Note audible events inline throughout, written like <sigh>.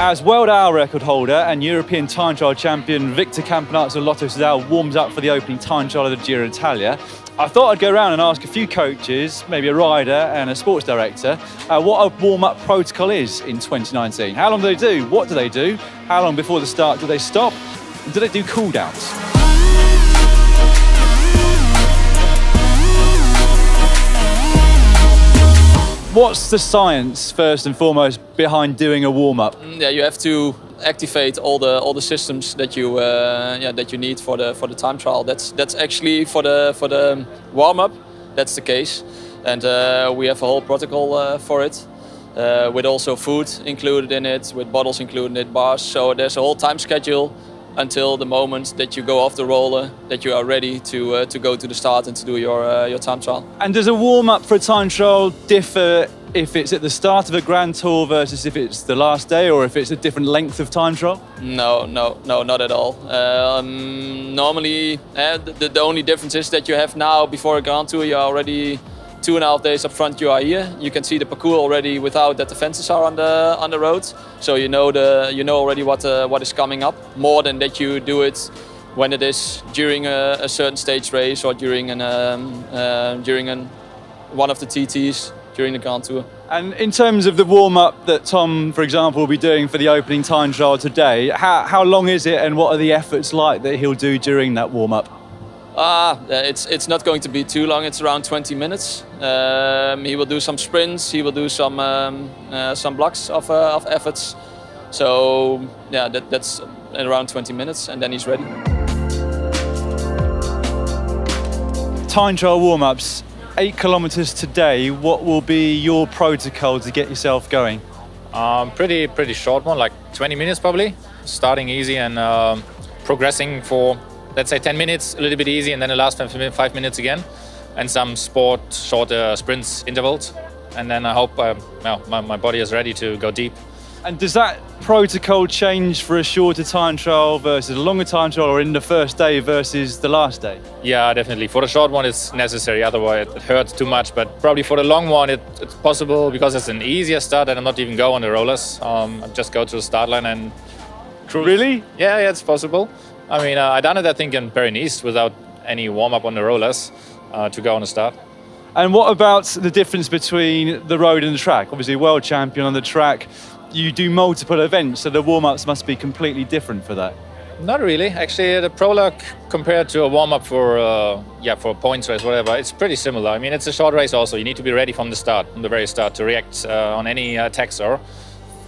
As world hour record holder and European time trial champion Victor Campenaerts Lotto Soudal warms up for the opening time trial of the Giro d'Italia, I thought I'd go around and ask a few coaches, maybe a rider and a sports director, uh, what a warm-up protocol is in 2019. How long do they do? What do they do? How long before the start do they stop? Do they do cool downs? What's the science, first and foremost, behind doing a warm-up? Yeah, you have to activate all the all the systems that you uh, yeah that you need for the for the time trial. That's that's actually for the for the warm up. That's the case, and uh, we have a whole protocol uh, for it, uh, with also food included in it, with bottles included in it, bars. So there's a whole time schedule until the moment that you go off the roller, that you are ready to uh, to go to the start and to do your uh, your time trial. And does a warm up for a time trial differ if it's at the start of a grand tour versus if it's the last day or if it's a different length of time trial? No, no, no, not at all. Um, normally, uh, the, the only difference is that you have now before a grand tour, you're already two and a half days up front you are here. You can see the parcours already without that the fences are on the on the road. So you know the you know already what uh, what is coming up more than that you do it when it is during a, a certain stage race or during an um, uh, during an one of the TTs during the Grand Tour. And in terms of the warm up that Tom, for example, will be doing for the opening time trial today, how, how long is it and what are the efforts like that he'll do during that warm up? Ah, it's it's not going to be too long. It's around 20 minutes. Um, he will do some sprints. He will do some um, uh, some blocks of, uh, of efforts. So yeah, that, that's around 20 minutes, and then he's ready. Time trial warm ups eight kilometers today, what will be your protocol to get yourself going? Um, pretty pretty short one, like 20 minutes probably. Starting easy and um, progressing for let's say 10 minutes, a little bit easy, and then the last five minutes again, and some sport shorter sprints intervals, and then I hope um, well, my, my body is ready to go deep. And does that protocol change for a shorter time trial versus a longer time trial or in the first day versus the last day? Yeah, definitely. For the short one, it's necessary. Otherwise, it hurts too much. But probably for the long one, it, it's possible because it's an easier start and I'm not even go on the rollers. Um, I just go to the start line and cruise. Really? Yeah, yeah, it's possible. I mean, uh, I done it, I think, in Paris without any warm up on the rollers uh, to go on the start. And what about the difference between the road and the track? Obviously, world champion on the track you do multiple events, so the warm ups must be completely different for that. Not really. Actually, the prologue compared to a warm up for uh, yeah for a points race, whatever, it's pretty similar. I mean, it's a short race. Also, you need to be ready from the start, from the very start, to react uh, on any attacks. Or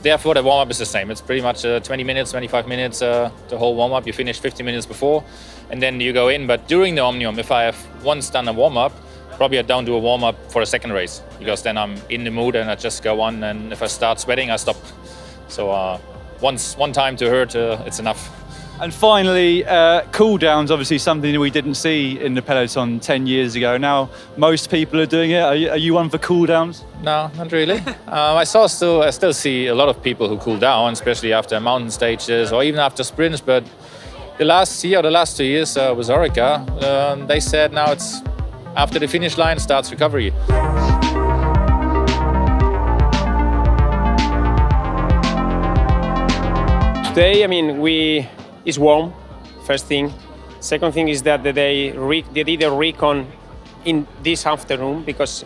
therefore, the warm up is the same. It's pretty much uh, 20 minutes, 25 minutes. Uh, the whole warm up. You finish 50 minutes before, and then you go in. But during the Omnium, if I have once done a warm up, probably I don't do a warm up for a second race because then I'm in the mood and I just go on. And if I start sweating, I stop. So uh, once one time to hurt, uh, it's enough. And finally, uh, cool downs, obviously something we didn't see in the peloton 10 years ago. Now, most people are doing it. Are you, are you one for cool downs? No, not really. <laughs> um, I saw still, I still see a lot of people who cool down, especially after mountain stages or even after sprints. But the last year, the last two years uh, with Orica, uh, they said now it's after the finish line starts recovery. Today, I mean, we it's warm. First thing. Second thing is that they they did a recon in this afternoon because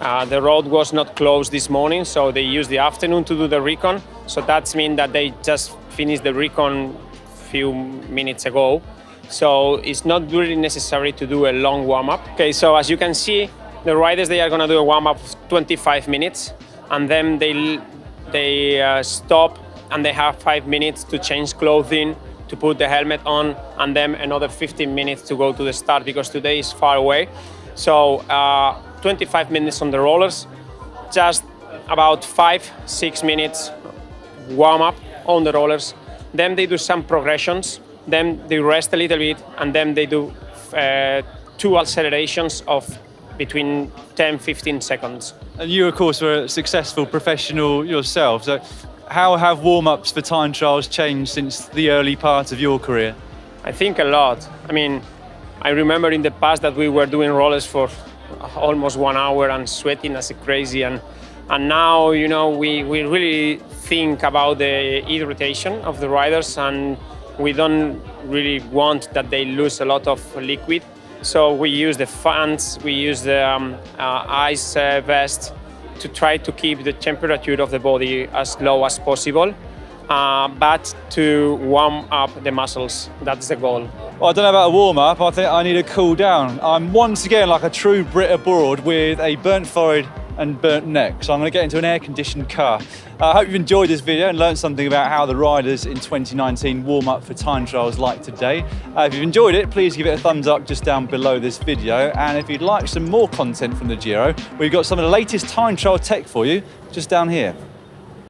uh, the road was not closed this morning, so they used the afternoon to do the recon. So that's mean that they just finished the recon few minutes ago. So it's not really necessary to do a long warm-up. Okay, so as you can see, the riders, they are to do a warm-up of 25 minutes, and then they, they uh, stop and they have five minutes to change clothing, to put the helmet on, and then another 15 minutes to go to the start because today is far away. So uh, 25 minutes on the rollers, just about five, six minutes warm up on the rollers. Then they do some progressions then they rest a little bit, and then they do uh, two accelerations of between 10 15 seconds. And you, of course, were a successful professional yourself. So, how have warm ups for time trials changed since the early part of your career? I think a lot. I mean, I remember in the past that we were doing rollers for almost one hour and sweating as crazy and and now you know we, we really think about the hydration of the riders, and we don't really want that they lose a lot of liquid. So we use the fans, we use the um, uh, ice uh, vest to try to keep the temperature of the body as low as possible, uh, but to warm up the muscles. That's the goal. Well, I don't know about a warm up. I think I need a cool down. I'm once again like a true Brit abroad with a burnt forehead and burnt neck. So I'm going to get into an air-conditioned car. Uh, I hope you've enjoyed this video and learned something about how the riders in 2019 warm up for time trials like today. Uh, if you've enjoyed it, please give it a thumbs up just down below this video. And if you'd like some more content from the Giro, we've got some of the latest time trial tech for you just down here.